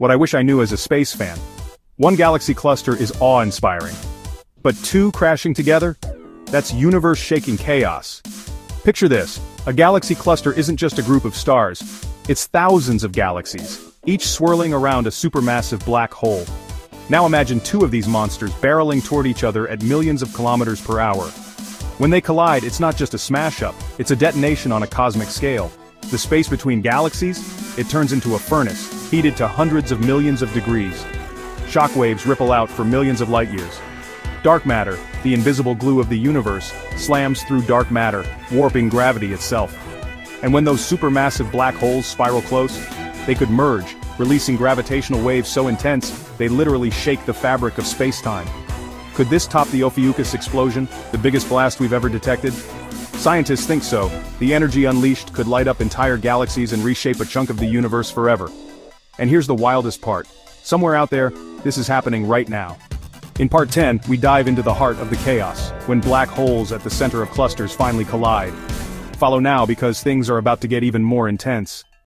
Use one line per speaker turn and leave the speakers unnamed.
what I wish I knew as a space fan. One galaxy cluster is awe-inspiring. But two crashing together? That's universe-shaking chaos. Picture this, a galaxy cluster isn't just a group of stars, it's thousands of galaxies, each swirling around a supermassive black hole. Now imagine two of these monsters barreling toward each other at millions of kilometers per hour. When they collide, it's not just a smash-up, it's a detonation on a cosmic scale. The space between galaxies? It turns into a furnace, heated to hundreds of millions of degrees. Shockwaves ripple out for millions of light-years. Dark matter, the invisible glue of the universe, slams through dark matter, warping gravity itself. And when those supermassive black holes spiral close, they could merge, releasing gravitational waves so intense, they literally shake the fabric of space-time. Could this top the Ophiuchus explosion, the biggest blast we've ever detected? Scientists think so, the energy unleashed could light up entire galaxies and reshape a chunk of the universe forever. And here's the wildest part. Somewhere out there, this is happening right now. In part 10, we dive into the heart of the chaos, when black holes at the center of clusters finally collide. Follow now because things are about to get even more intense.